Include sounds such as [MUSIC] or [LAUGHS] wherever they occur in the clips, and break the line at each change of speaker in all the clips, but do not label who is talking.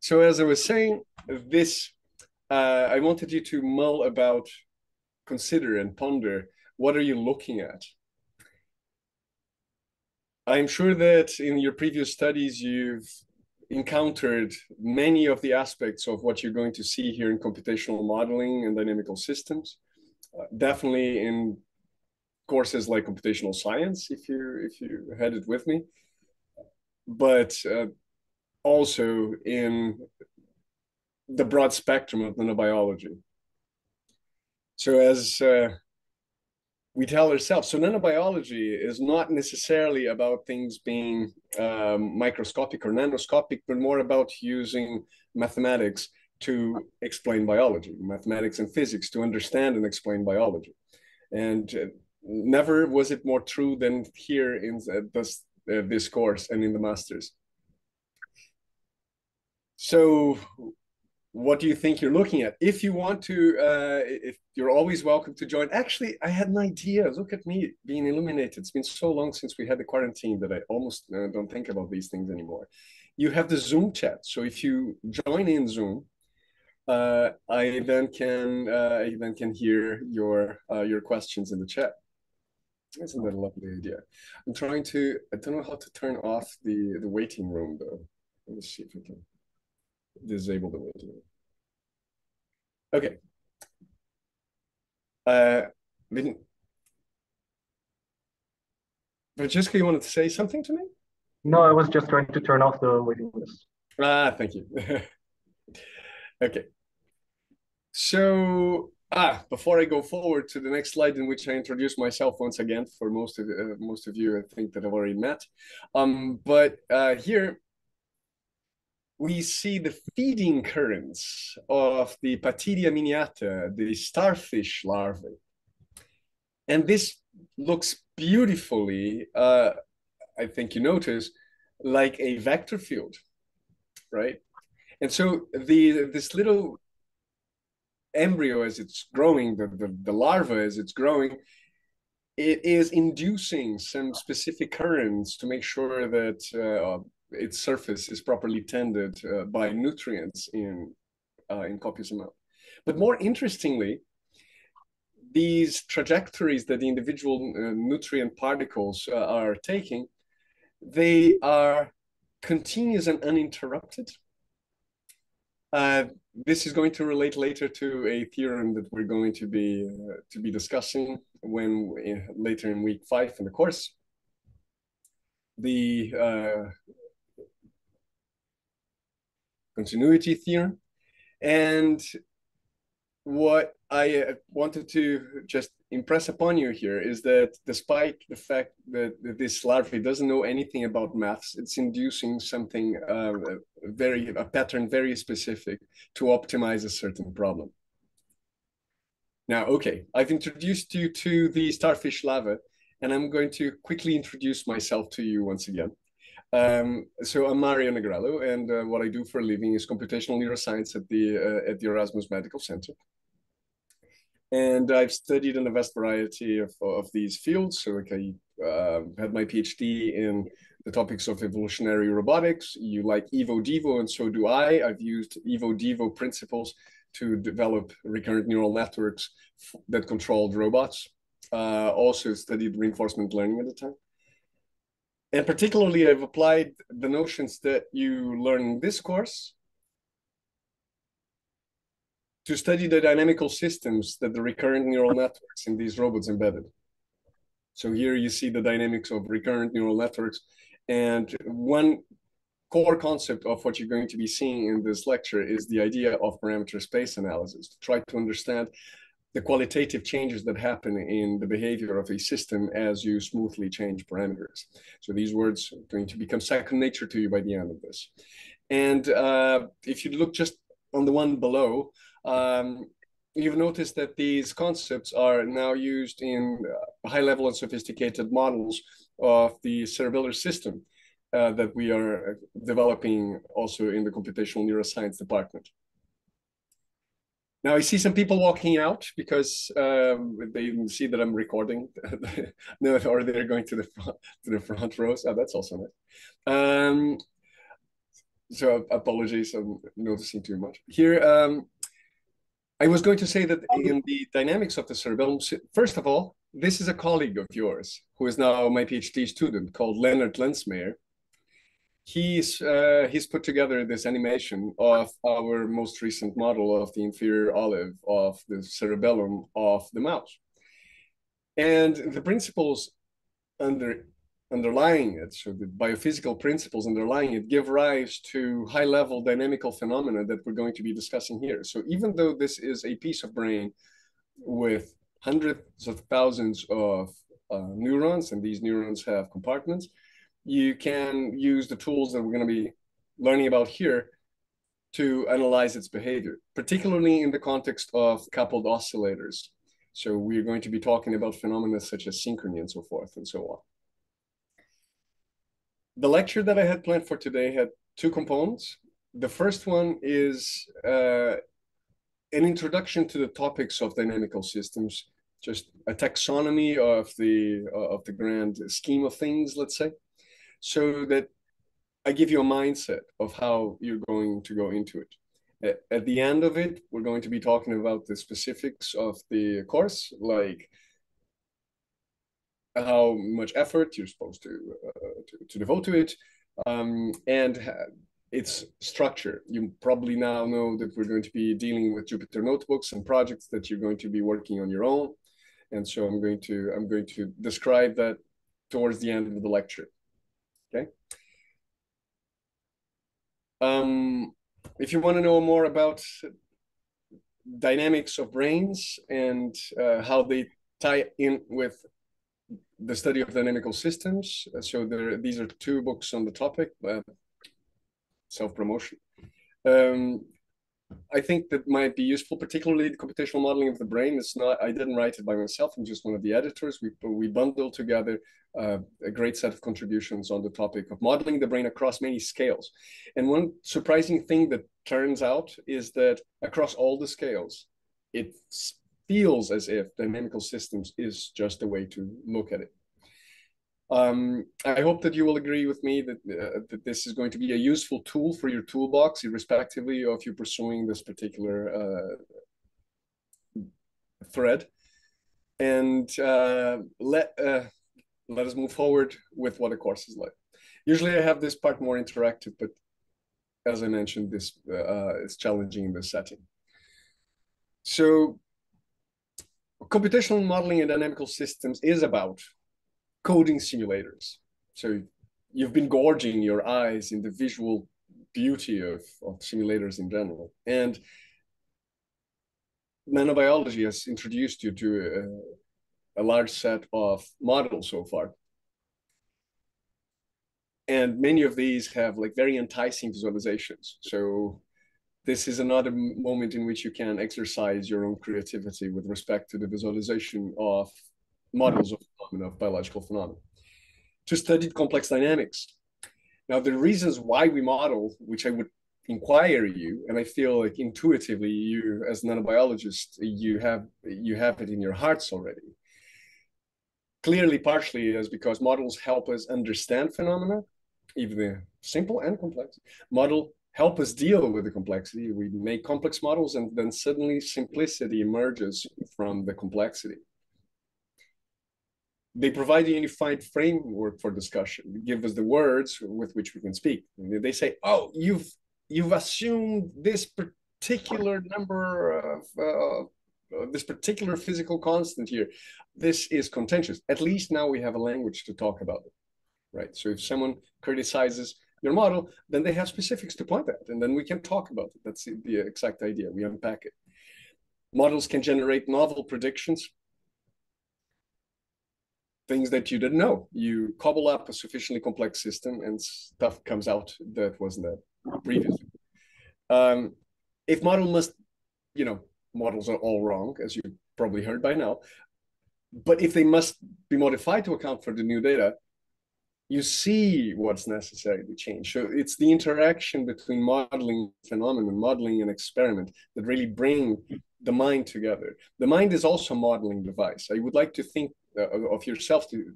So as I was saying, this uh, I wanted you to mull about, consider and ponder what are you looking at. I'm sure that in your previous studies you've encountered many of the aspects of what you're going to see here in computational modeling and dynamical systems. Uh, definitely in courses like computational science, if you if you had it with me, but uh, also in the broad spectrum of nanobiology. So as uh, we tell ourselves, so nanobiology is not necessarily about things being um, microscopic or nanoscopic, but more about using mathematics to explain biology, mathematics and physics to understand and explain biology. And uh, never was it more true than here in this, uh, this course and in the masters. So what do you think you're looking at? If you want to, uh, if you're always welcome to join. Actually, I had an idea. Look at me being illuminated. It's been so long since we had the quarantine that I almost uh, don't think about these things anymore. You have the Zoom chat. So if you join in Zoom, uh, I then can uh, I then can hear your uh, your questions in the chat. Isn't that a lovely idea? I'm trying to. I don't know how to turn off the the waiting room though. Let me see if I can disable the waiting. Okay. Uh, didn't Francesca, you wanted to say something to me?
No, I was just trying to turn off the waiting list.
Ah, thank you. [LAUGHS] okay. So, ah, before I go forward to the next slide in which I introduce myself once again for most of uh, most of you, I think that I've already met. Um, but uh, here we see the feeding currents of the Patiria miniata, the starfish larvae. And this looks beautifully, uh, I think you notice, like a vector field, right? And so the this little embryo as it's growing, the, the, the larva as it's growing, it is inducing some specific currents to make sure that uh, its surface is properly tended uh, by nutrients in uh, in copious amount. But more interestingly, these trajectories that the individual uh, nutrient particles uh, are taking, they are continuous and uninterrupted. Uh, this is going to relate later to a theorem that we're going to be uh, to be discussing when later in week five in the course. The continuity theorem. And what I uh, wanted to just impress upon you here is that despite the fact that, this larvae doesn't know anything about maths, it's inducing something uh, very a pattern very specific to optimize a certain problem. Now, okay, I've introduced you to the starfish larva, and I'm going to quickly introduce myself to you once again. Um, so I'm Mario Negrello, and uh, what I do for a living is computational neuroscience at the uh, at the Erasmus Medical Center. And I've studied in a vast variety of, of these fields. So like I uh, had my PhD in the topics of evolutionary robotics. You like Evo Devo, and so do I. I've used Evo Devo principles to develop recurrent neural networks that controlled robots. Uh, also studied reinforcement learning at the time and particularly I've applied the notions that you learn in this course to study the dynamical systems that the recurrent neural networks in these robots embedded. So here you see the dynamics of recurrent neural networks. And one core concept of what you're going to be seeing in this lecture is the idea of parameter space analysis, to try to understand the qualitative changes that happen in the behavior of a system as you smoothly change parameters. So these words are going to become second nature to you by the end of this. And uh, if you look just on the one below, um, you've noticed that these concepts are now used in uh, high level and sophisticated models of the cerebellar system uh, that we are developing also in the computational neuroscience department. Now I see some people walking out because um, they see that I'm recording, no, or they're going to the front, to the front rows. Oh, that's also nice. Um, so apologies, I'm noticing too much. Here, um, I was going to say that in the dynamics of the cerebellum, first of all, this is a colleague of yours who is now my PhD student called Leonard Lensmeyer. He's uh, he's put together this animation of our most recent model of the inferior olive of the cerebellum of the mouse, and the principles under underlying it, so the biophysical principles underlying it, give rise to high level dynamical phenomena that we're going to be discussing here. So even though this is a piece of brain with hundreds of thousands of uh, neurons, and these neurons have compartments, you can use the tools that we're going to be learning about here to analyze its behavior, particularly in the context of coupled oscillators. So we're going to be talking about phenomena such as synchrony and so forth and so on the lecture that I had planned for today had two components. The first one is uh, an introduction to the topics of dynamical systems, just a taxonomy of the uh, of the grand scheme of things, let's say, so that I give you a mindset of how you're going to go into it. At, the end of it, we're going to be talking about the specifics of the course, like how much effort you're supposed to uh, to, to, devote to it, um, and its structure. You probably now know that we're going to be dealing with Jupyter notebooks and projects that you're going to be working on your own, and so I'm going to I'm going to describe that towards the end of the lecture. Okay. Um, if you want to know more about dynamics of brains and uh, how they tie in with the study of dynamical systems. So there, these are two books on the topic, uh, self-promotion. Um, I think that might be useful, particularly the computational modeling of the brain. It's not, I didn't write it by myself. I'm just one of the editors. We, we bundled together uh, a great set of contributions on the topic of modeling the brain across many scales. And one surprising thing that turns out is that across all the scales, it feels as if dynamical systems is just a way to look at it. Um, I hope that you will agree with me that, uh, that this is going to be a useful tool for your toolbox, irrespectively of you pursuing this particular uh, thread. And uh, let uh, let us move forward with what a course is like. Usually, I have this part more interactive, but as I mentioned, this uh, is challenging in this setting. So computational modeling and dynamical systems is about coding simulators. So you've been gorging your eyes in the visual beauty of, of simulators in general. And nanobiology has introduced you to a, a large set of models so far. And many of these have like very enticing visualizations. So this is another moment in which you can exercise your own creativity with respect to the visualization of models of phenomena, of biological phenomena. To study complex dynamics. Now, the reasons why we model, which I would inquire you, and I feel like intuitively you, as a nanobiologist, you have you have it in your hearts already. Clearly, partially is because models help us understand phenomena, even simple and complex. Model help us deal with the complexity. We make complex models and then suddenly simplicity emerges from the complexity. They provide a unified framework for discussion, give us the words with which we can speak. And they say, oh, you've you've assumed this particular number of uh, this particular physical constant here. This is contentious. At least now we have a language to talk about it, right? So if someone criticizes your model, then they have specifics to point at, and then we can talk about it. That's the exact idea. We unpack it. Models can generate novel predictions, things that you didn't know. You cobble up a sufficiently complex system, and stuff comes out that wasn't there previously. Um, if model must, you know, models are all wrong, as you probably heard by now. But if they must be modified to account for the new data, you see what's necessary to change. So it's the interaction between modeling phenomenon, modeling and experiment that really bring the mind together. The mind is also a modeling device. I would like to think of yourself to,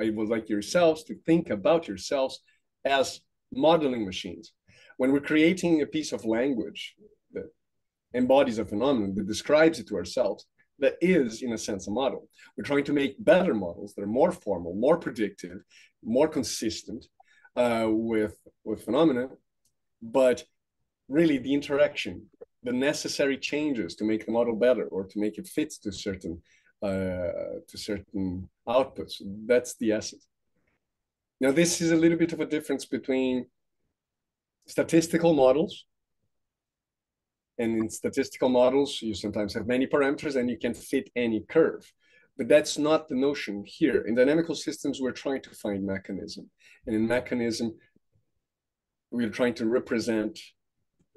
I would like yourselves to think about yourselves as modeling machines. When we're creating a piece of language that embodies a phenomenon, that describes it to ourselves, that is, in a sense, a model. We're trying to make better models that are more formal, more predictive, more consistent uh, with, with phenomena, but really the interaction, the necessary changes to make the model better or to make it fit to certain uh, to certain outputs. That's the essence. Now, this is a little bit of a difference between statistical models. And in statistical models, you sometimes have many parameters and you can fit any curve. But that's not the notion here. In dynamical systems, we're trying to find mechanism. And in mechanism, we're trying to represent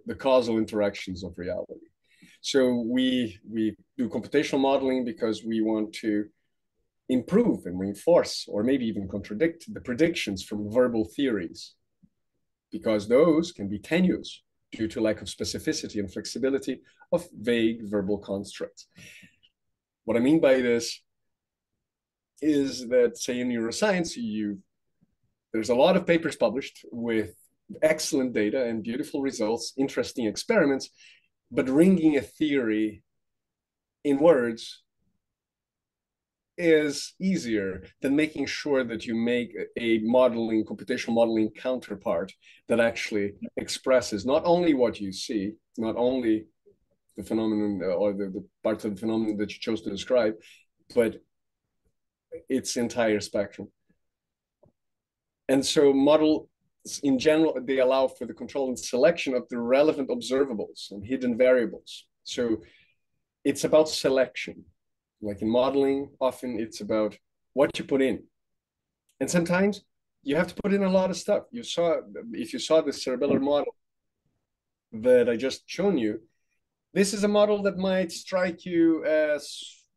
the causal interactions of reality. So we we do computational modeling because we want to improve and reinforce, or maybe even contradict the predictions from verbal theories, because those can be tenuous due to lack of specificity and flexibility of vague verbal constructs. What I mean by this is that, say, in neuroscience, you there's a lot of papers published with excellent data and beautiful results, interesting experiments, but ringing a theory in words is easier than making sure that you make a modeling, computational modeling counterpart that actually expresses not only what you see, not only the phenomenon uh, or the, the parts of the phenomenon that you chose to describe, but its entire spectrum. And so model in general, they allow for the control and selection of the relevant observables and hidden variables. So it's about selection. Like in modeling, often it's about what you put in. And sometimes you have to put in a lot of stuff. You saw, if you saw the cerebellar model that I just shown you, this is a model that might strike you as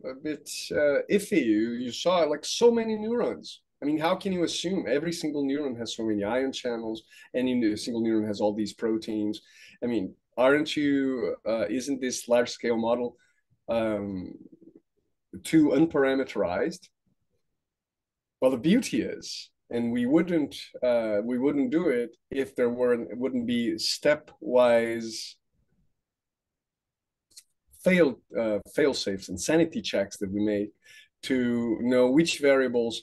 a bit uh, iffy. You, you saw like so many neurons I mean, how can you assume every single neuron has so many ion channels? and Any single neuron has all these proteins. I mean, aren't you? Uh, isn't this large scale model um, too unparameterized? Well, the beauty is, and we wouldn't uh, we wouldn't do it if there weren't wouldn't be stepwise fail uh, fail safes and sanity checks that we make to know which variables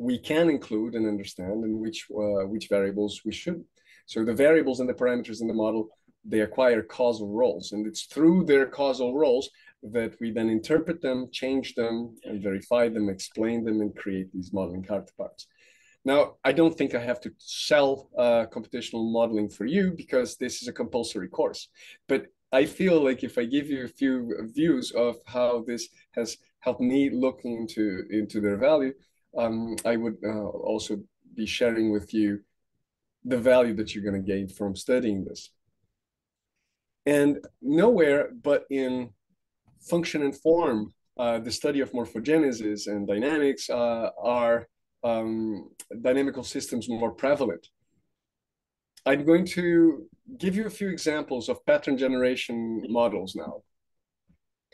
we can include and understand and which uh, which variables we should. So the variables and the parameters in the model they acquire causal roles, and it's through their causal roles that we then interpret them, change them, and verify them, explain them, and create these modeling counterparts. Now, I don't think I have to sell uh, computational modeling for you because this is a compulsory course. But I feel like if I give you a few views of how this has helped me look into into their value, um, I would uh, also be sharing with you the value that you're going to gain from studying this. And nowhere but in function and form, uh, the study of morphogenesis and dynamics uh, are um, dynamical systems more prevalent. I'm going to give you a few examples of pattern generation models now.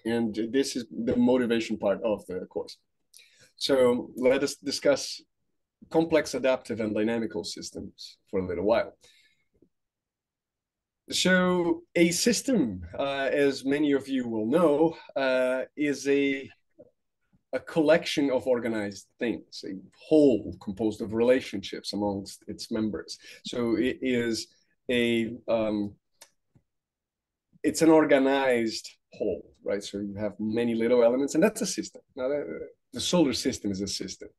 And this is the motivation part of the course. So let us discuss complex adaptive and dynamical systems for a little while. So a system, uh, as many of you will know, uh, is a, a collection of organized things, a whole composed of relationships amongst its members. So it is a, um, it's an organized whole, right? So you have many little elements and that's a system. Now that, the solar system is a system.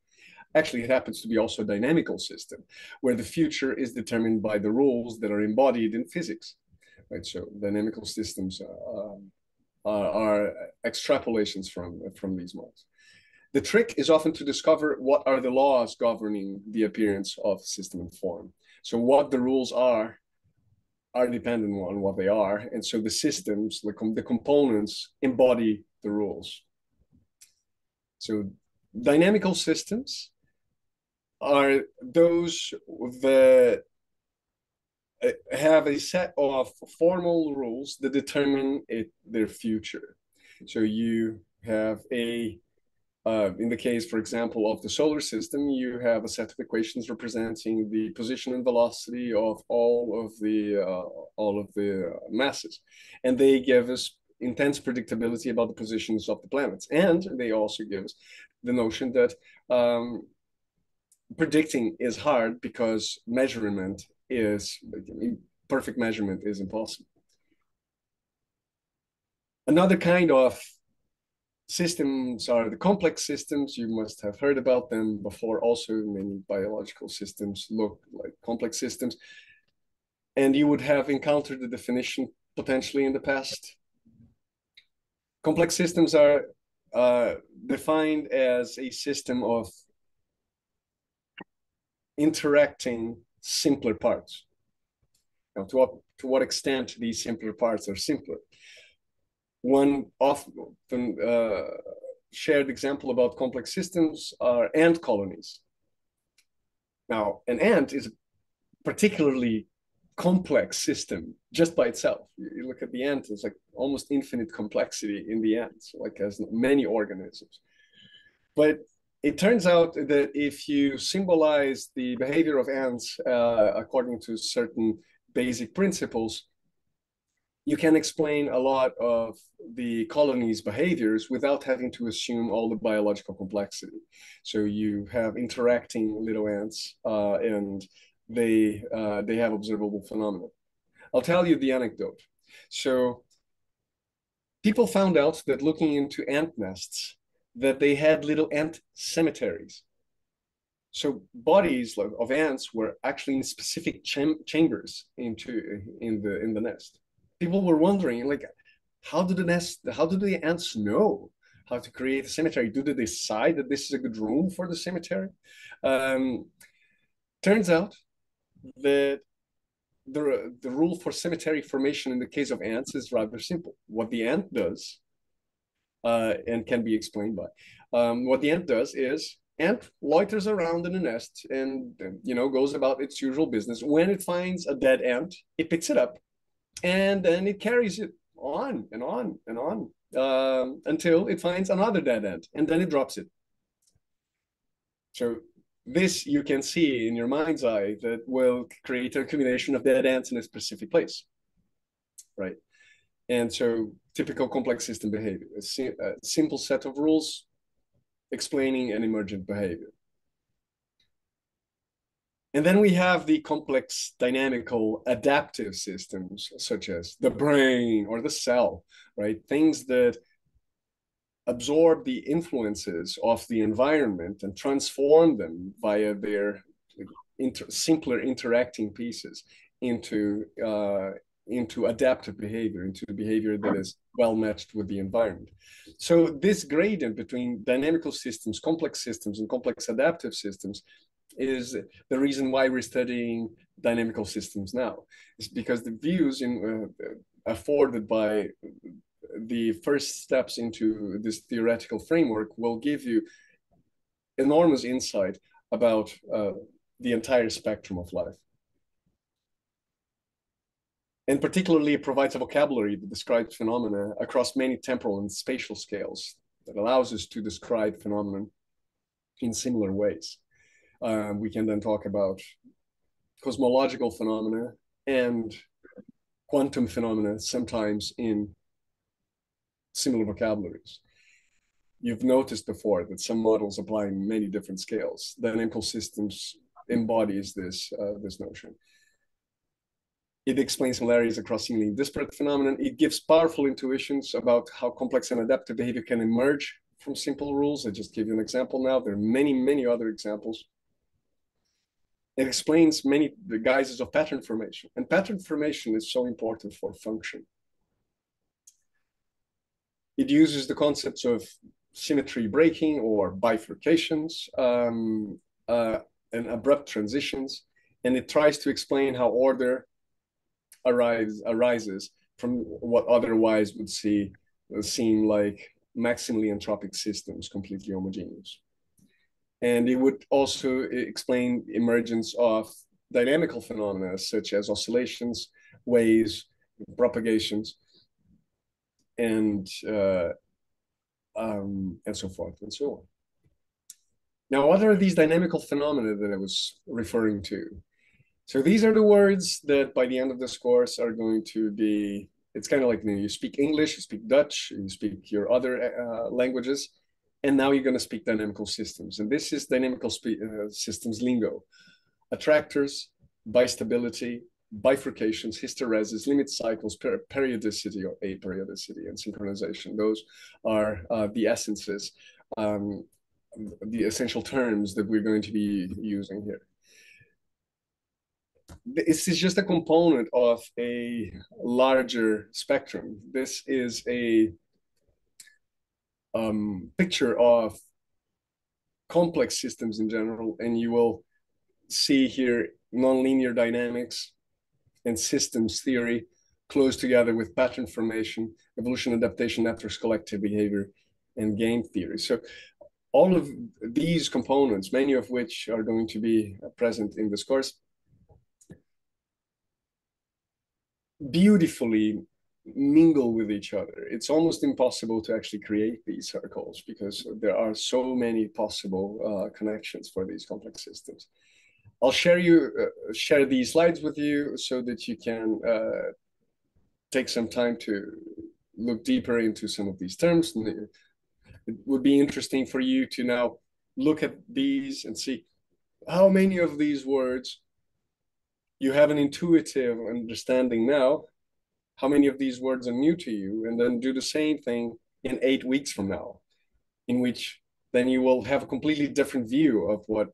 Actually, it happens to be also a dynamical system where the future is determined by the rules that are embodied in physics. Right, so dynamical systems uh, are, are extrapolations from, from these models. The trick is often to discover what are the laws governing the appearance of system and form. So what the rules are are dependent on what they are. And so the systems, the, com the components embody the rules. So dynamical systems are those that uh, have a set of formal rules that determine it, their future. So you have a uh, in the case, for example, of the solar system, you have a set of equations representing the position and velocity of all of the uh, all of the masses, and they give us intense predictability about the positions of the planets, and they also give us the notion that um, predicting is hard because measurement is perfect measurement is impossible. Another kind of systems are the complex systems. You must have heard about them before. Also, many biological systems look like complex systems. And you would have encountered the definition potentially in the past. Complex systems are uh, defined as a system of interacting simpler parts. Now, to what, to what extent these simpler parts are simpler? One often uh, shared example about complex systems are ant colonies. Now, an ant is a particularly complex system just by itself. You look at the ant, it's like almost infinite complexity in the ant, like as many organisms. But it turns out that if you symbolize the behavior of ants uh, according to certain basic principles, you can explain a lot of the colony's behaviors without having to assume all the biological complexity. So you have interacting little ants, uh, and they uh, they have observable phenomena. I'll tell you the anecdote. So people found out that looking into ant nests, that they had little ant cemeteries. So bodies of ants were actually in specific cham chambers into in the in the nest people were wondering like how do the nest how do the ants know how to create a cemetery do they decide that this is a good room for the cemetery um, turns out that the, the rule for cemetery formation in the case of ants is rather simple what the ant does uh, and can be explained by um, what the ant does is ant loiters around in a nest and you know goes about its usual business when it finds a dead ant it picks it up and then it carries it on and on and on um, until it finds another dead ant, and then it drops it. So this you can see in your mind's eye that will create a accumulation of dead ends in a specific place, right? And so typical complex system behavior, a, a simple set of rules explaining an emergent behavior. And then we have the complex dynamical adaptive systems, such as the brain or the cell, right? Things that absorb the influences of the environment and transform them via their inter simpler interacting pieces into uh, into adaptive behavior, into behavior that is well matched with the environment. So this gradient between dynamical systems, complex systems, and complex adaptive systems is the reason why we're studying dynamical systems now. It's because the views in, uh, afforded by the first steps into this theoretical framework will give you enormous insight about uh, the entire spectrum of life. And particularly it provides a vocabulary that describes phenomena across many temporal and spatial scales that allows us to describe phenomena in similar ways. Um, we can then talk about cosmological phenomena and quantum phenomena, sometimes in similar vocabularies. You've noticed before that some models apply in many different scales. Dynamical systems embodies this, uh, this notion. It explains similarities across seemingly disparate phenomena. It gives powerful intuitions about how complex and adaptive behavior can emerge from simple rules. I just give you an example now. There are many, many other examples. It explains many the guises of pattern formation. And pattern formation is so important for function. It uses the concepts of symmetry breaking or bifurcations um, uh, and abrupt transitions. And it tries to explain how order arise, arises from what otherwise would see, seem like maximally entropic systems, completely homogeneous and it would also explain emergence of dynamical phenomena such as oscillations, waves, propagations, and uh, um, and so forth and so on. Now, what are these dynamical phenomena that I was referring to? So these are the words that by the end of this course are going to be, it's kind of like you, know, you speak English, you speak Dutch, you speak your other uh, languages, and now you're going to speak dynamical systems. And this is dynamical uh, systems lingo. Attractors, bistability, bifurcations, hysteresis, limit cycles, per periodicity or aperiodicity, and synchronization. Those are uh, the essences, um, the essential terms that we're going to be using here this is just a component of a larger spectrum. This is a um, picture of complex systems in general, and you will see here nonlinear dynamics and systems theory close together with pattern formation, evolution, adaptation, networks, collective behavior, and game theory. So all of these components, many of which are going to be present in this course, beautifully mingle with each other. It's almost impossible to actually create these circles because there are so many possible uh, connections for these complex systems. I'll share you uh, share these slides with you so that you can uh, take some time to look deeper into some of these terms. It would be interesting for you to now look at these and see how many of these words you have an intuitive understanding now how many of these words are new to you and then do the same thing in eight weeks from now in which then you will have a completely different view of what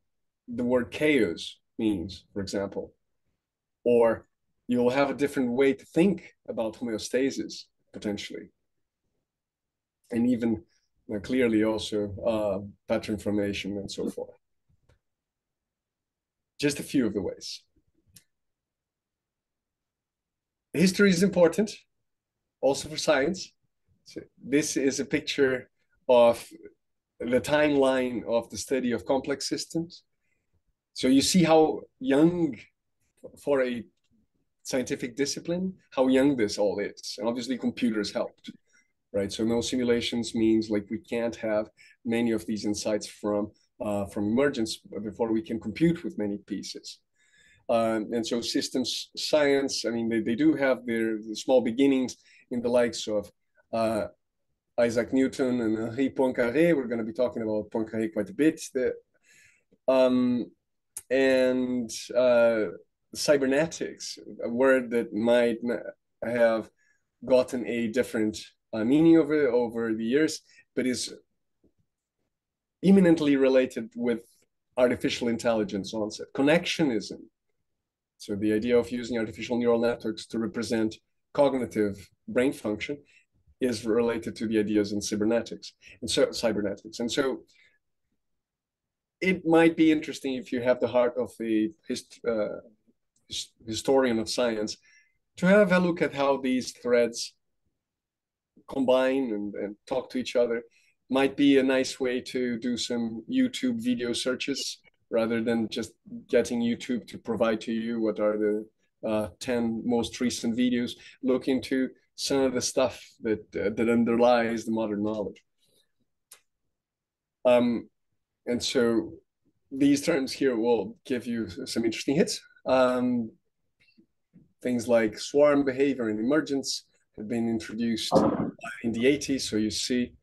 the word chaos means for example or you will have a different way to think about homeostasis potentially and even uh, clearly also uh, pattern formation and so forth just a few of the ways history is important also for science. So this is a picture of the timeline of the study of complex systems. So you see how young for a scientific discipline, how young this all is. And obviously computers helped, right? So no simulations means like we can't have many of these insights from uh, from emergence before we can compute with many pieces. Um, and so systems science, I mean, they, they do have their small beginnings in the likes of uh, Isaac Newton and Henri Poincaré. We're going to be talking about Poincaré quite a bit. The, um, and uh, cybernetics, a word that might have gotten a different uh, meaning over over the years, but is eminently related with artificial intelligence onset. Connectionism so the idea of using artificial neural networks to represent cognitive brain function is related to the ideas in cybernetics and so cybernetics. And so it might be interesting if you have the heart of a hist uh, historian of science to have a look at how these threads combine and, and talk to each other might be a nice way to do some YouTube video searches rather than just getting YouTube to provide to you what are the uh, 10 most recent videos, look into some of the stuff that uh, that underlies the modern knowledge. Um, and so these terms here will give you some interesting hits. Um, things like swarm behavior and emergence have been introduced in the 80s. So you see,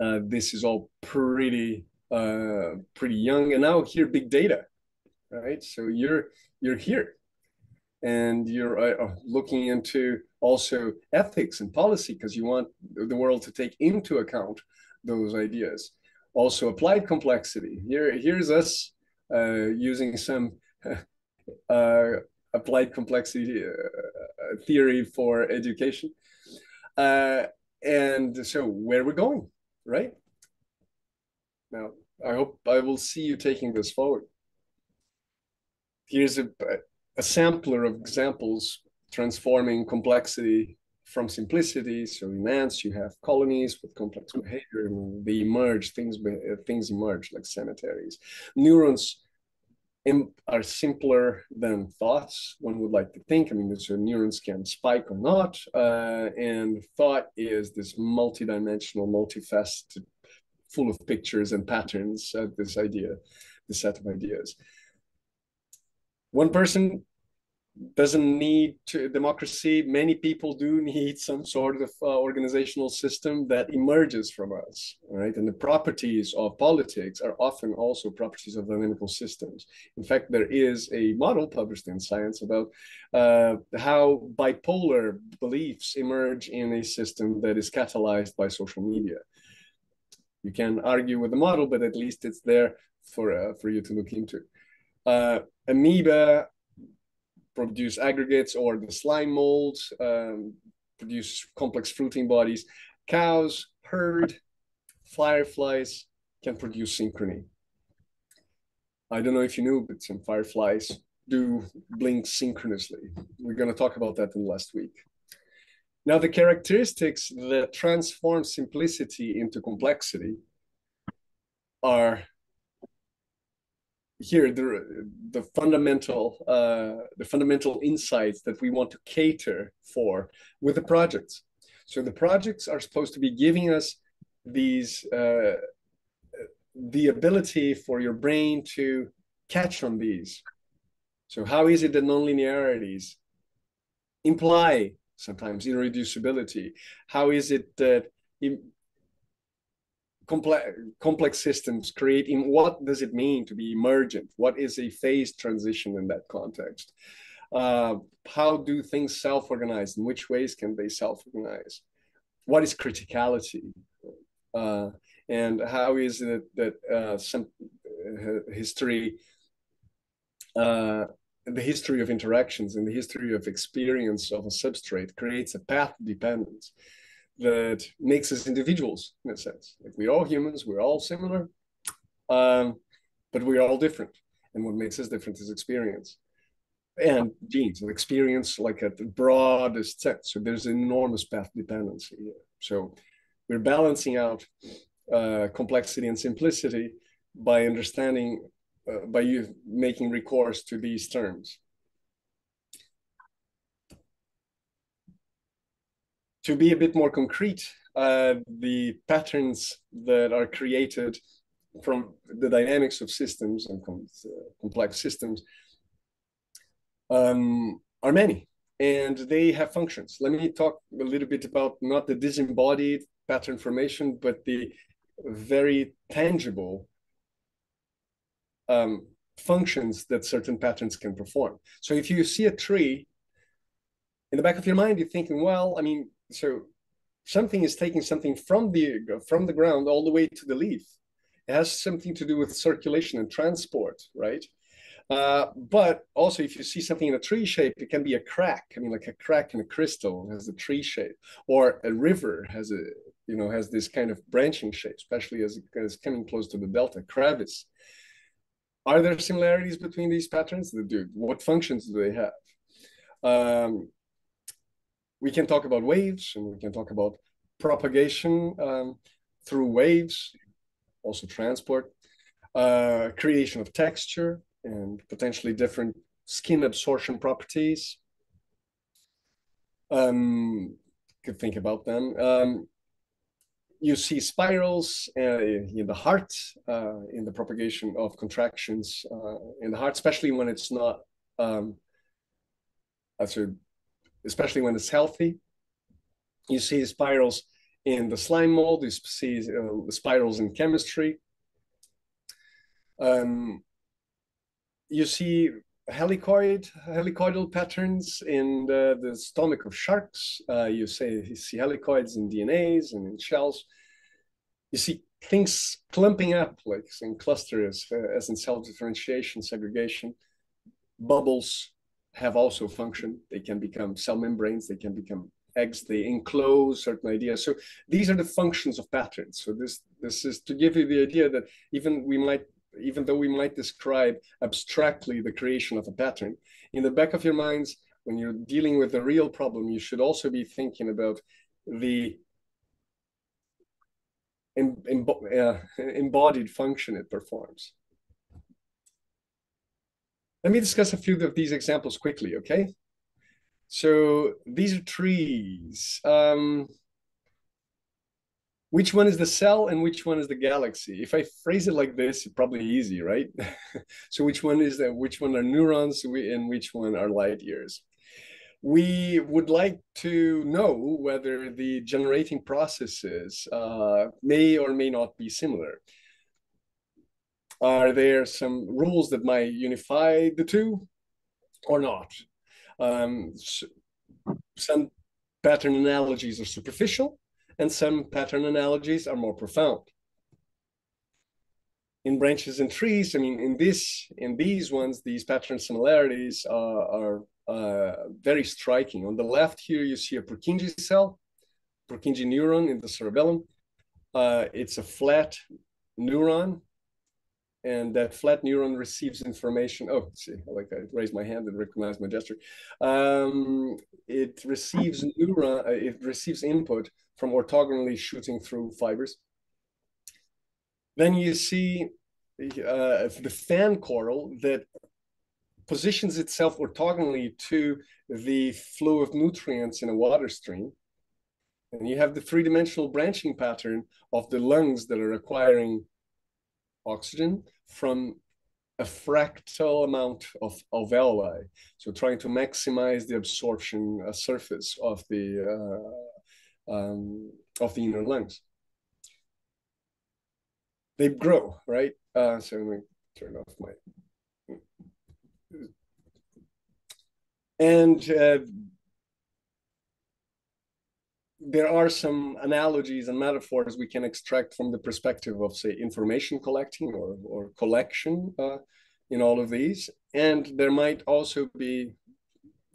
uh, this is all pretty uh, pretty young, and now here big data, right? So you're you're here, and you're uh, uh looking into also ethics and policy because you want the world to take into account those ideas. Also applied complexity. Here here's us uh, using some [LAUGHS] uh, applied complexity uh, theory for education. and so where we're going, right? Now, I hope I will see you taking this forward. Here's a, a sampler of examples transforming complexity from simplicity. So in ants, you have colonies with complex behavior, and they emerge, things, things emerge like cemeteries. Neurons are simpler than thoughts, one would like to think. I mean, so neurons can spike or not. Uh, and thought is this multidimensional, multifaceted full of pictures and patterns, uh, this idea, this set of ideas. One person doesn't need to, democracy. Many people do need some sort of uh, organizational system that emerges from us, right? And the properties of politics are often also properties of dynamical systems. In fact, there is a model published in Science about uh, how bipolar beliefs emerge in a system that is catalyzed by social media. You can argue with the model, but at least it's there for uh, for you to look into. Uh, amoeba produce aggregates or the slime molds um, produce complex fruiting bodies. Cows, herd, fireflies can produce synchrony. I don't know if you knew, but some fireflies do blink synchronously. We're going to talk about that in last week. Now, the characteristics that transform simplicity into complexity are here the the fundamental uh, the fundamental insights that we want to cater for with the projects. So the projects are supposed to be giving us these uh, the ability for your brain to catch on these. So how is it that nonlinearities imply sometimes irreducibility? How is it that complex complex systems creating what does it mean to be emergent? What is a phase transition in that context? Uh, how do things self-organize? In which ways can they self-organize? What is criticality? Uh, and how is it that uh, some uh, history uh, the history of interactions and the history of experience of a substrate creates a path dependence that makes us individuals in a sense. Like we're all humans, we're all similar, um, but we're all different. And what makes us different is experience and genes and experience like at the broadest sense. So there's enormous path dependency here. So we're balancing out uh, complexity and simplicity by understanding, uh, by you making recourse to these terms. To be a bit more concrete, uh, the patterns that are created from the dynamics of systems and com uh, complex systems um, are many and they have functions. Let me talk a little bit about not the disembodied pattern formation, but the very tangible um, functions that certain patterns can perform. So if you see a tree, in the back of your mind, you're thinking, well, I mean, so something is taking something from the from the ground all the way to the leaf. It has something to do with circulation and transport, right? Uh, but also, if you see something in a tree shape, it can be a crack. I mean, like a crack in a crystal has a tree shape, or a river has a you know has this kind of branching shape, especially as it's coming close to the delta crevice. Are there similarities between these patterns? Do what functions do they have? Um, we can talk about waves and we can talk about propagation um, through waves, also transport, uh, creation of texture and potentially different skin absorption properties. Um, could think about them. Um, you see spirals uh, in the heart, uh, in the propagation of contractions uh, in the heart, especially when it's not um, especially when it's healthy. You see spirals in the slime mold, you see uh, spirals in chemistry. Um, you see helicoid, helicoidal patterns in the, the stomach of sharks. Uh, you, say, you see helicoids in DNAs and in shells. You see things clumping up like in clusters, uh, as in cell differentiation, segregation, bubbles, have also function. They can become cell membranes, they can become eggs, they enclose certain ideas. So these are the functions of patterns. So this this is to give you the idea that even we might even though we might describe abstractly the creation of a pattern, in the back of your minds, when you're dealing with a real problem, you should also be thinking about the uh, embodied function it performs. Let me discuss a few of these examples quickly, okay? So these are trees. Um, which one is the cell and which one is the galaxy? If I phrase it like this, it's probably easy, right? [LAUGHS] so which one is that? Which one are neurons and which one are light years? We would like to know whether the generating processes uh, may or may not be similar. Are there some rules that might unify the two or not? Um, some pattern analogies are superficial and some pattern analogies are more profound. In branches and trees, I mean, in this, in these ones, these pattern similarities are, are uh, very striking. On the left here, you see a Purkinje cell, Purkinje neuron in the cerebellum. Uh, it's a flat neuron, and that flat neuron receives information. Oh, see, like I raised my hand and recognized my gesture. Um, it receives neuron. Uh, it receives input from orthogonally shooting through fibers. Then you see uh, the fan coral that positions itself orthogonally to the flow of nutrients in a water stream. And you have the three-dimensional branching pattern of the lungs that are acquiring oxygen from a fractal amount of alveoli. So trying to maximize the absorption uh, surface of the uh, um, of the inner lungs. They grow, right? Uh, so let me turn off my. And uh, there are some analogies and metaphors we can extract from the perspective of, say, information collecting or, or collection uh, in all of these. And there might also be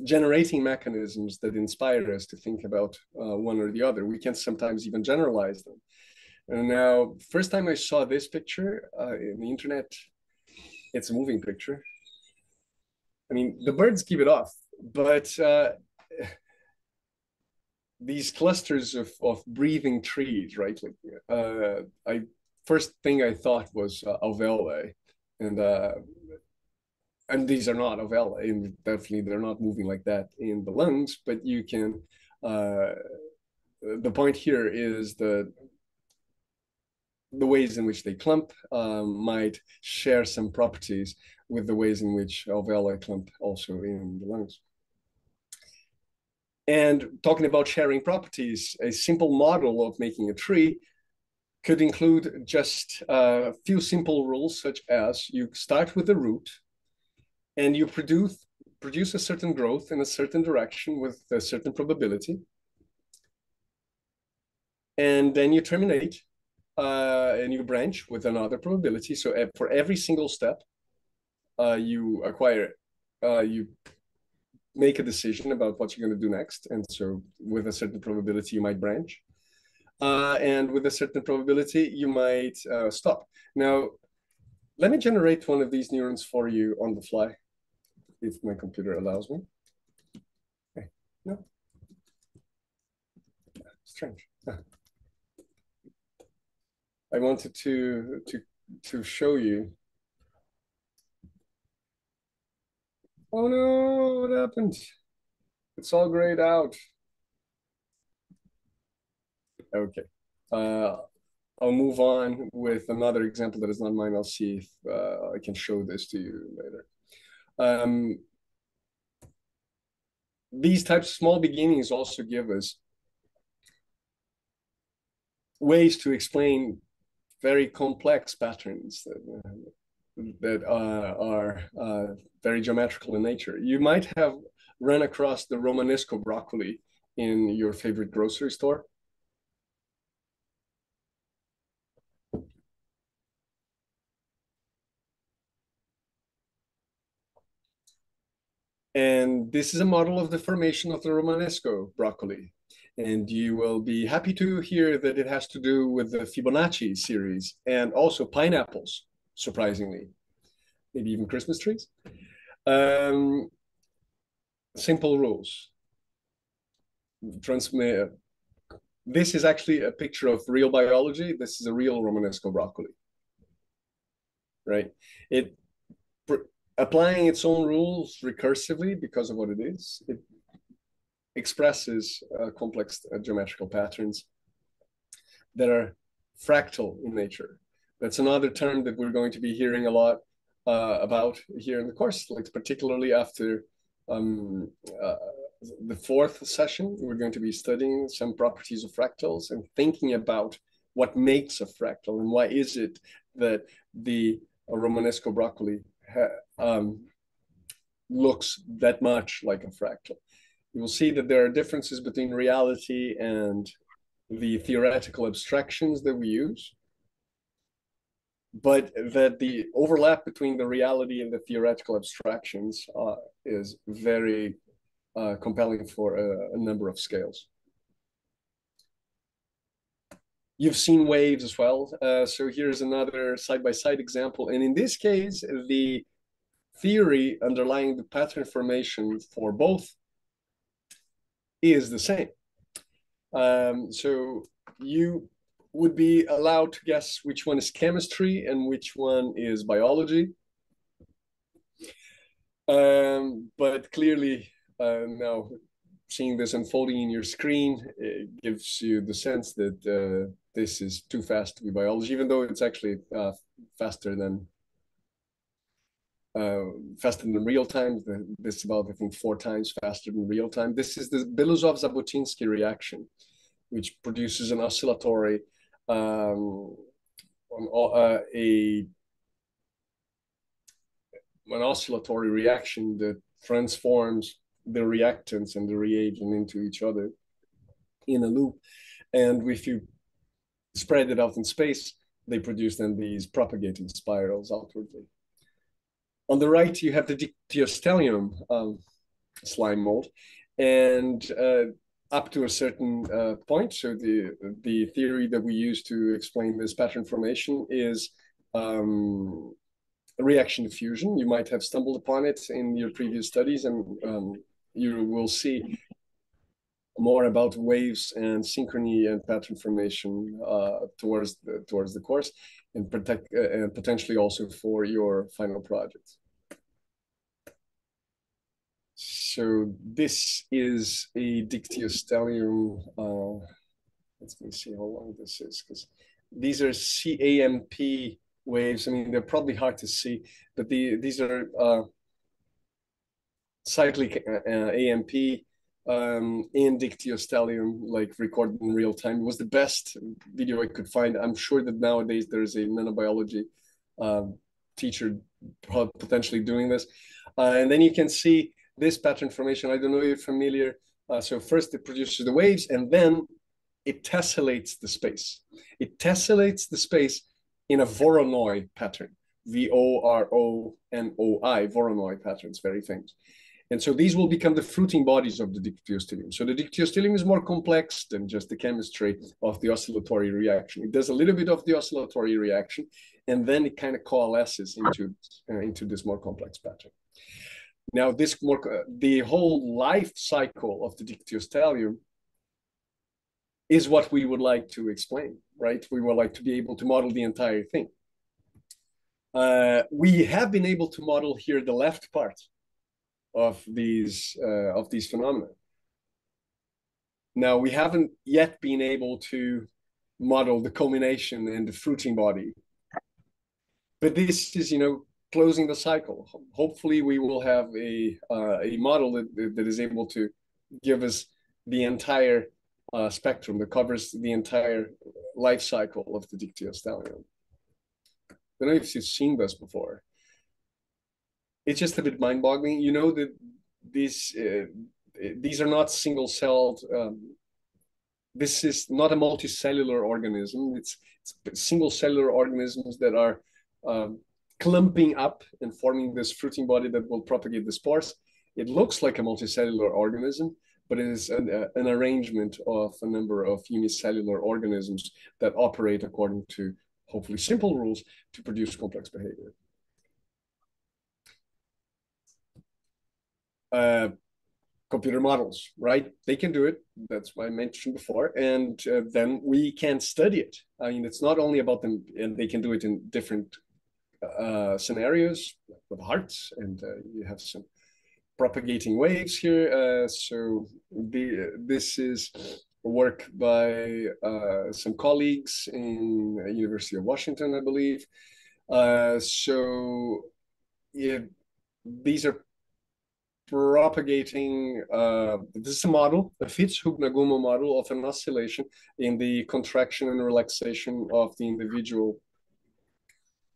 generating mechanisms that inspire us to think about uh, one or the other. We can sometimes even generalize them. And now, first time I saw this picture uh, in the internet, it's a moving picture. I mean, the birds keep it off, but uh, these clusters of, of breathing trees, right? Like, uh, I first thing I thought was uh, alveoli, and uh, and these are not alveoli, and definitely they're not moving like that in the lungs, but you can, uh, the point here is that the ways in which they clump um, might share some properties with the ways in which alveoli clump also in the lungs. And talking about sharing properties, a simple model of making a tree could include just a few simple rules, such as you start with the root, and you produce produce a certain growth in a certain direction with a certain probability. And then you terminate uh, a new branch with another probability. So for every single step uh, you acquire uh, you make a decision about what you're going to do next and so with a certain probability you might branch uh, and with a certain probability you might uh, stop now let me generate one of these neurons for you on the fly if my computer allows me. Okay, no. Strange. I wanted to to to show you. Oh no, what happened? It's all grayed out. Okay. Uh, I'll move on with another example that is not mine. I'll see if uh, I can show this to you later um, these types of small beginnings also give us ways to explain very complex patterns that, that uh, are uh, very geometrical in nature. You might have run across the Romanesco broccoli in your favorite grocery store. And this is a model of the formation of the Romanesco broccoli. And you will be happy to hear that it has to do with the Fibonacci series and also pineapples, surprisingly, maybe even Christmas trees. Um, simple rules. Transmit. This is actually a picture of real biology. This is a real Romanesco broccoli, right? It applying its own rules recursively because of what it is. It expresses uh, complex uh, geometrical patterns. that are fractal in nature. That's another term that we're going to be hearing a lot uh, about here in the course, like particularly after um, uh, the fourth session, we're going to be studying some properties of fractals and thinking about what makes a fractal and why is it that the Romanesco broccoli um, looks that much like a fractal. You will see that there are differences between reality and the theoretical abstractions that we use, but that the overlap between the reality and the theoretical abstractions uh, is very uh, compelling for a, a number of scales. You've seen waves as well. Uh, so here's another side-by-side -side example. And in this case, the theory underlying the pattern formation for both is the same. Um, so you would be allowed to guess which one is chemistry and which one is biology. Um, but clearly uh, now seeing this unfolding in your screen it gives you the sense that uh, this is too fast to be biology, even though it's actually uh, faster than uh, faster than real time. This is about, I think, four times faster than real time. This is the Belousov-Zhabotinsky reaction, which produces an oscillatory, um, uh, a an oscillatory reaction that transforms the reactants and the reagent into each other in a loop. And if you spread it out in space, they produce then these propagating spirals outwardly. On the right, you have the dictyostelium um, slime mold, and uh, up to a certain uh, point, so the the theory that we use to explain this pattern formation is um, reaction diffusion. You might have stumbled upon it in your previous studies, and um, you will see more about waves and synchrony and pattern formation uh, towards the towards the course and protect uh, and potentially also for your final project. So this is a dictyostelium. Uh, let me see how long this is because these are cAMP waves. I mean, they're probably hard to see, but the these are uh, cyclic uh, uh AMP um, in Dictyostelium, like recorded in real time. It was the best video I could find. I'm sure that nowadays there's a nanobiology uh, teacher potentially doing this. Uh, and then you can see this pattern formation. I don't know if you're familiar. Uh, so first it produces the waves and then it tessellates the space. It tessellates the space in a Voronoi pattern, V-O-R-O-N-O-I, Voronoi patterns, very famous. And so these will become the fruiting bodies of the dictyostelium. So the dictyostelium is more complex than just the chemistry of the oscillatory reaction. It does a little bit of the oscillatory reaction, and then it kind of coalesces into, uh, into this more complex pattern. Now, this more uh, the whole life cycle of the dictyostelium is what we would like to explain, right? We would like to be able to model the entire thing. Uh, we have been able to model here the left part of these uh, of these phenomena. Now we haven't yet been able to model the culmination and the fruiting body, but this is you know closing the cycle. Hopefully, we will have a uh, a model that that is able to give us the entire uh, spectrum that covers the entire life cycle of the dictyostelium. I don't know if you've seen this before it's just a bit mind-boggling. You know that these uh, these are not single-celled. Um, this is not a multicellular organism. It's, it's single-cellular organisms that are um, clumping up and forming this fruiting body that will propagate the spores. It looks like a multicellular organism, but it is an, uh, an arrangement of a number of unicellular organisms that operate according to hopefully simple rules to produce complex behavior. uh, computer models, right? They can do it. That's what I mentioned before. And uh, then we can study it. I mean, it's not only about them, and they can do it in different uh, scenarios with hearts, and uh, you have some propagating waves here. Uh, so the, this is work by uh, some colleagues in University of Washington, I believe. So yeah, these are propagating, uh, this is a model, a FitzHugh-Nagumo model of an oscillation in the contraction and relaxation of the individual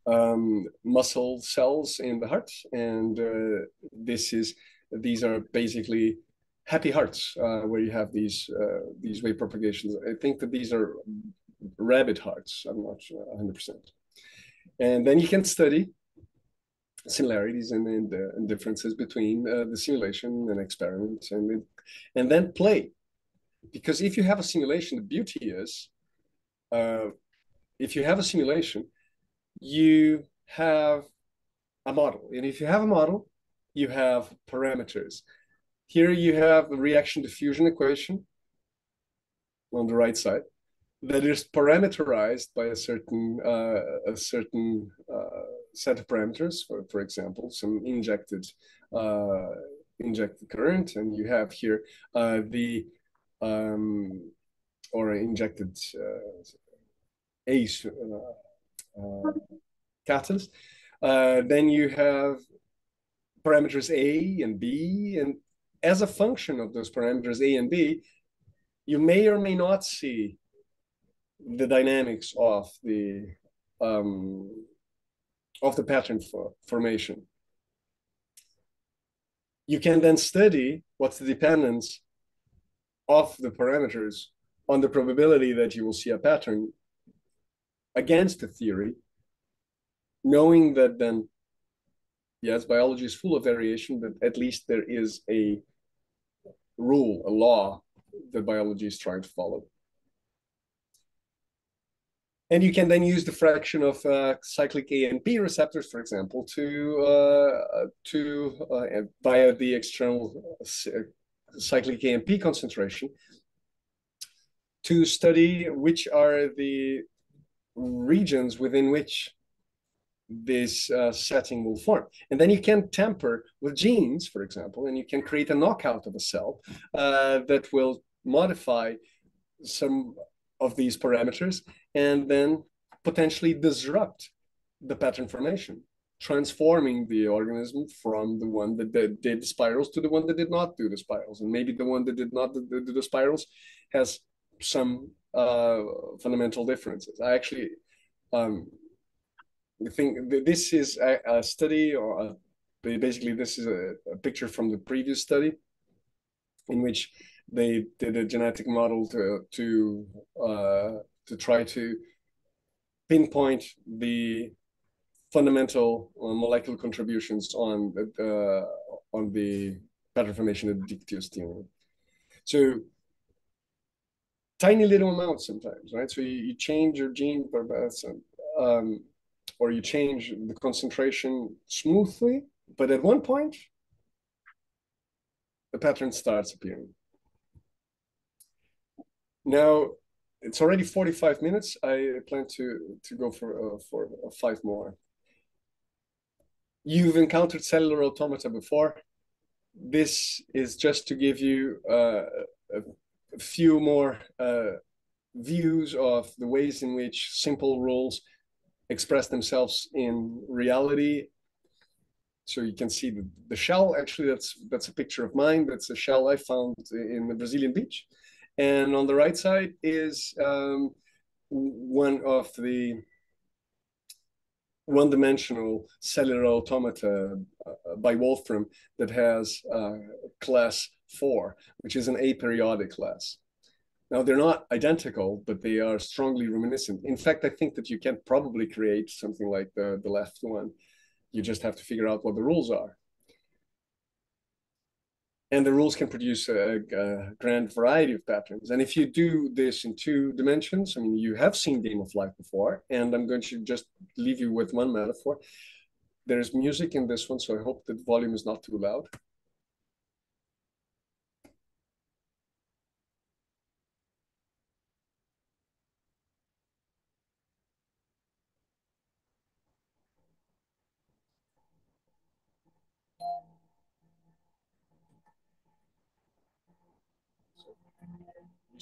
um, muscle cells in the heart. And uh, this is, these are basically happy hearts uh, where you have these uh, these wave propagations. I think that these are rabbit hearts. I'm not sure 100%. And then you can study similarities and, and, uh, and differences between uh, the simulation and experiment and, and then play. Because if you have a simulation, the beauty is uh, if you have a simulation, you have a model. And if you have a model, you have parameters. Here you have the reaction diffusion equation on the right side that is parameterized by a certain uh, a certain uh, set of parameters. For for example, some injected uh, injected current, and you have here uh, the um, or injected uh, ACE uh, catalyst. then you have parameters A and B, and as a function of those parameters A and B, you may or may not see the dynamics of the um, of the pattern for formation. You can then study what's the dependence of the parameters on the probability that you will see a pattern against the theory, knowing that then, yes, biology is full of variation, but at least there is a rule, a law that biology is trying to follow. And you can then use the fraction of uh, cyclic AMP receptors, for example, to uh, to uh, via the external uh, cyclic AMP concentration to study which are the regions within which this uh, setting will form. And then you can tamper with genes, for example, and you can create a knockout of a cell uh, that will modify some of these parameters and then potentially disrupt the pattern formation, transforming the organism from the one that did, did the spirals to the one that did not do the spirals. And maybe the one that did not do, do the spirals has some uh, fundamental differences. I actually um, think this is a, a study or a, basically this is a, a, picture from the previous study in which they did a genetic model to to uh, to try to pinpoint the fundamental uh, molecular contributions on the uh, on the pattern formation of dictyostelium. So tiny little amounts sometimes, right? So you, you change your gene um, or you change the concentration smoothly, but at one point, the pattern starts appearing. Now, it's already 45 minutes. I plan to, to go for, uh, for five more. You've encountered cellular automata before. This is just to give you uh, a, few more uh, views of the ways in which simple rules express themselves in reality. So you can see the, the shell, actually that's that's a picture of mine. That's a shell I found in the Brazilian beach. And on the right side is um, one of the one-dimensional cellular automata uh, by Wolfram that has uh, class four, which is an aperiodic class. Now they're not identical, but they are strongly reminiscent. In fact, I think that you can probably create something like the, the left one. You just have to figure out what the rules are and the rules can produce a, a, grand variety of patterns. And if you do this in two dimensions, I mean, you have seen Game of Life before, and I'm going to just leave you with one metaphor. There's music in this one, so I hope that volume is not too loud.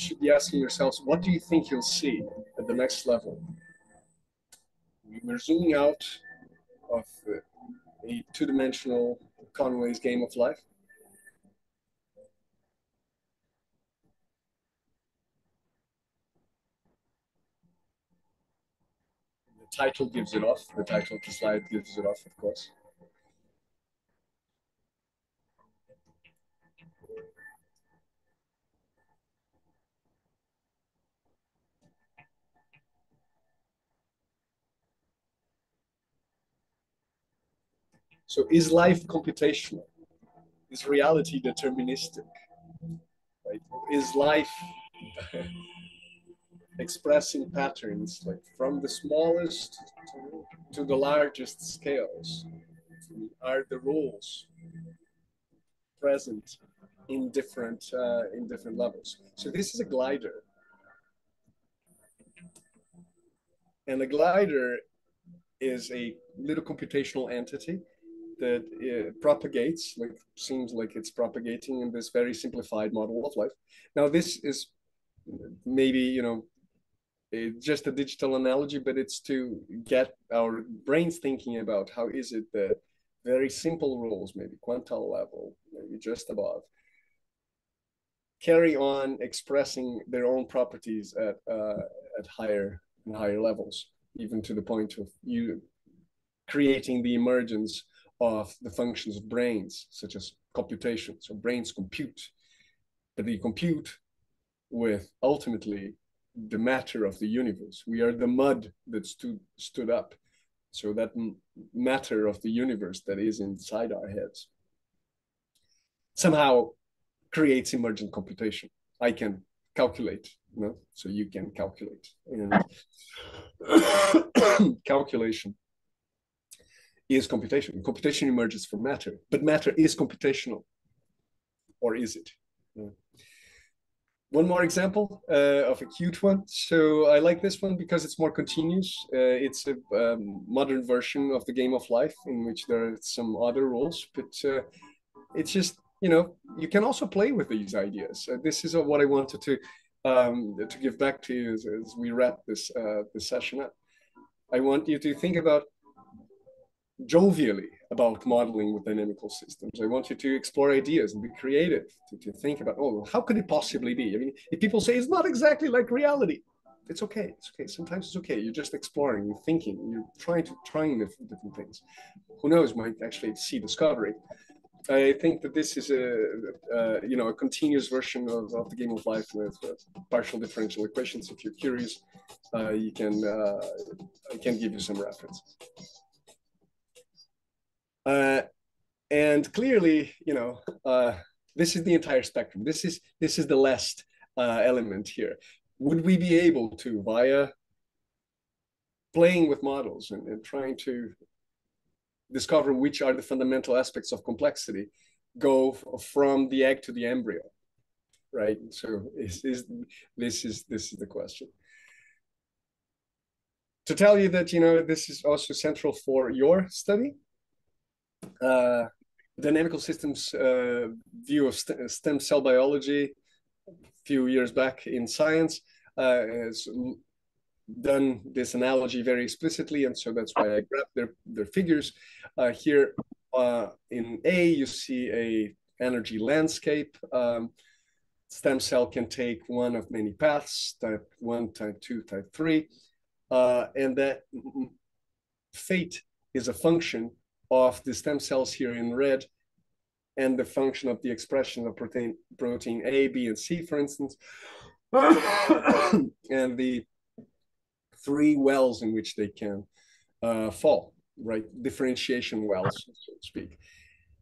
Should be asking yourselves, what do you think you'll see at the next level? We're zooming out of a two-dimensional Conway's game of life. The title gives it off. The title of the slide gives it off, of course. So is life computational? Is reality deterministic? Right? Is life [LAUGHS] expressing patterns like from the smallest to, to the largest scales? Are the rules present in different uh, in different levels? So this is a glider, and a glider is a little computational entity that it propagates, like seems like it's propagating in this very simplified model of life. Now, this is maybe you know just a digital analogy, but it's to get our brains thinking about how is it that very simple rules, maybe quantum level, maybe just above, carry on expressing their own properties at uh, at higher and higher levels, even to the point of you creating the emergence of the functions of brains, such as computation. So brains compute, but they compute with ultimately the matter of the universe. We are the mud that stood stood up. So that matter of the universe that is inside our heads somehow creates emergent computation. I can calculate, you know, so you can calculate. And [COUGHS] calculation is computation. Computation emerges from matter, but matter is computational, or is it? Yeah. One more example uh, of a cute one. So I like this one because it's more continuous. Uh, it's a um, modern version of the game of life in which there are some other rules, but uh, it's just you know you can also play with these ideas. This is what I wanted to um, to give back to you as, as we wrap this uh, this session up. I want you to think about jovially about modeling with dynamical systems. I want you to explore ideas and be creative, to, to think about, oh, how could it possibly be? I mean, if people say it's not exactly like reality, it's okay. It's okay. Sometimes it's okay. You're just exploring, you're thinking, you're trying to trying different, different things. Who knows, might actually see discovery. I think that this is a, uh, you know, a continuous version of, of the game of life with partial differential equations. If you're curious, uh, you can, uh, I can give you some references. Uh, and clearly, you know, uh, this is the entire spectrum. This is this is the last uh, element here. Would we be able to, via playing with models and, and trying to discover which are the fundamental aspects of complexity, go from the egg to the embryo, right? So is, is this is this is the question to tell you that you know this is also central for your study uh, dynamical systems uh, view of st stem cell biology a few years back in science uh, has done this analogy very explicitly and so that's why i grabbed their, their figures. Uh, here uh, in a you see a energy landscape. Um, stem cell can take one of many paths type 1 type 2 type 3 uh, and that fate is a function of the stem cells here in red and the function of the expression of protein, protein A, B, and C, for instance, [COUGHS] and the three wells in which they can uh, fall, right? Differentiation wells, so to speak.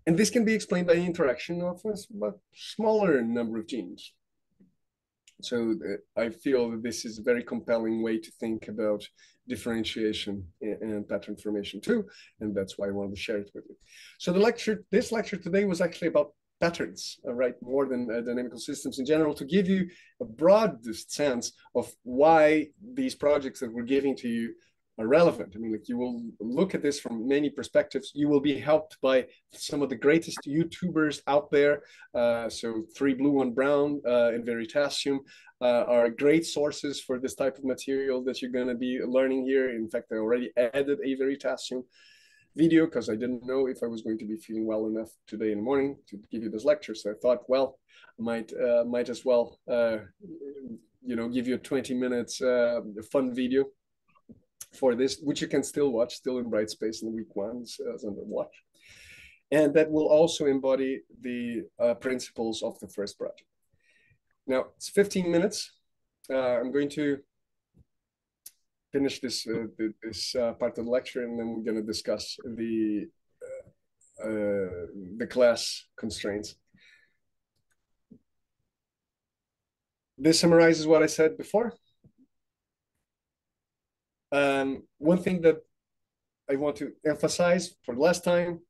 And this can be explained by interaction of a smaller number of genes. So uh, I feel that this is a very compelling way to think about differentiation and pattern formation too, and that's why I wanted to share it with you. So the lecture, this lecture today was actually about patterns, uh, right, more than uh, dynamical systems in general, to give you a broadest sense of why these projects that we're giving to you relevant. I mean, like you will look at this from many perspectives. You will be helped by some of the greatest YouTubers out there. Uh, so Three Blue One Brown uh, and Veritasium uh, are great sources for this type of material that you're going to be learning here. In fact, I already added a Veritasium video because I didn't know if I was going to be feeling well enough today in the morning to give you this lecture. So I thought, well, might uh, might as well, uh, you know, give you a 20 minutes uh, fun video for this, which you can still watch, still in Brightspace in the week one as under watch. And that will also embody the uh, principles of the first project. Now, it's 15 minutes. Uh, I'm going to finish this uh, this uh, part of the lecture, and then we're going to discuss the uh, uh, the class constraints. This summarizes what I said before. Um, one thing that I want to emphasize for the last time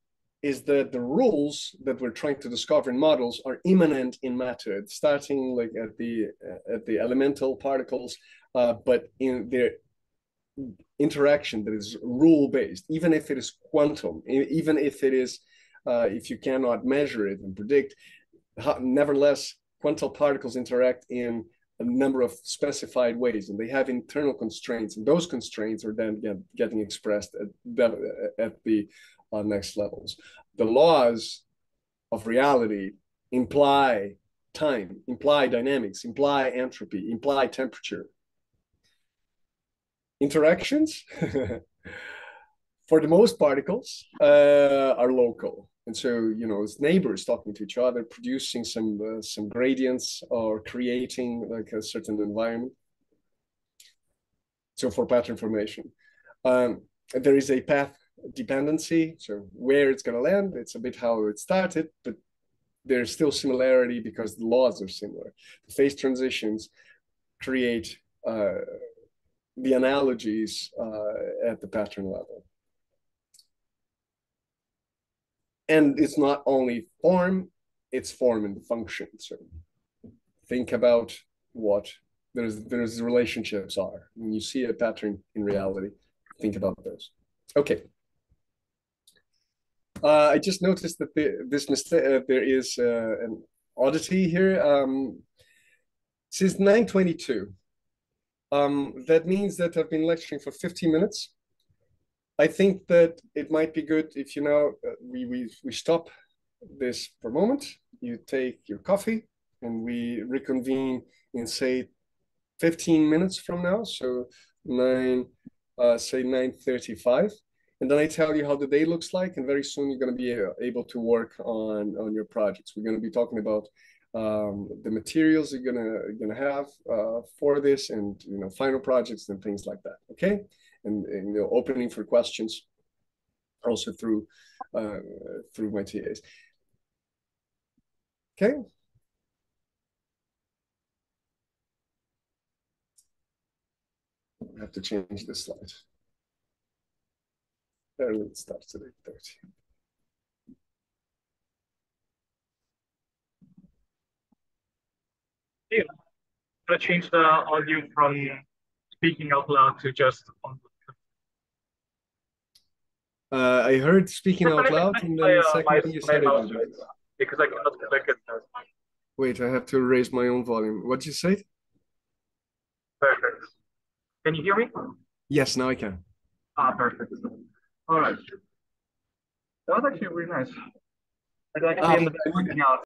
is that the rules that we're trying to discover in models are immanent in matter, starting like at the uh, at the elemental particles, uh, but in their interaction that is rule based, even if it is quantum, even if it is uh, if you cannot measure it and predict, nevertheless, quantum particles interact in a number of specified ways and they have internal constraints and those constraints are then get, getting expressed at the, at the uh, next levels. The laws of reality imply time imply dynamics imply entropy imply temperature. Interactions? [LAUGHS] For the most particles uh, are local and so you know it's neighbors talking to each other producing some uh, some gradients or creating like a certain environment. So for pattern formation. Um, there is a path dependency. So where it's going to land it's a bit how it started but there's still similarity because the laws are similar. The phase transitions create uh, the analogies uh, at the pattern level and it's not only form it's form and function so think about what there's there's relationships are when you see a pattern in reality think about those okay uh, I just noticed that the, this mistake uh, there is uh, an oddity here. Um, since 9:22, um, that means that I've been lecturing for 15 minutes. I think that it might be good if you know uh, we, we we stop this for a moment. You take your coffee and we reconvene in say 15 minutes from now. So nine, uh, say 9:35, and then I tell you how the day looks like. And very soon you're going to be uh, able to work on on your projects. We're going to be talking about um, the materials you're gonna gonna have uh, for this, and you know final projects and things like that. Okay and, and you know, opening for questions also through uh, through my TAs. Okay. I have to change this slide. There it starts at 8.30.
Yeah. I'm gonna change the audio from speaking out loud to just on
uh, I heard speaking out loud, and then the uh, second thing you said
it. Because I cannot click it.
Wait, I have to raise my own volume. What did you say?
Perfect. Can you hear me?
Yes, now I can.
Ah, perfect. All right. That was actually really nice. I up working out.